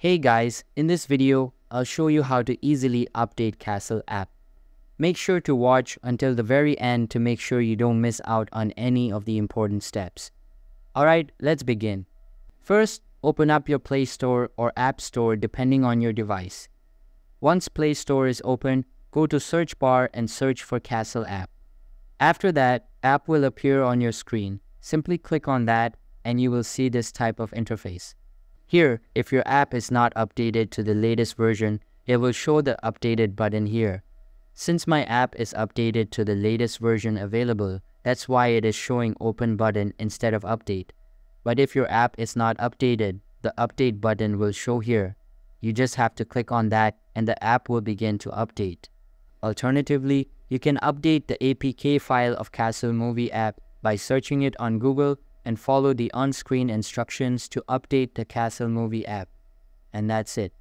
Hey guys, in this video, I'll show you how to easily update Castle app. Make sure to watch until the very end to make sure you don't miss out on any of the important steps. Alright, let's begin. First, open up your Play Store or App Store depending on your device. Once Play Store is open, go to search bar and search for Castle app. After that, app will appear on your screen. Simply click on that and you will see this type of interface. Here, if your app is not updated to the latest version, it will show the updated button here. Since my app is updated to the latest version available, that's why it is showing open button instead of update. But if your app is not updated, the update button will show here. You just have to click on that and the app will begin to update. Alternatively, you can update the APK file of Castle Movie app by searching it on Google and follow the on-screen instructions to update the Castle Movie app. And that's it.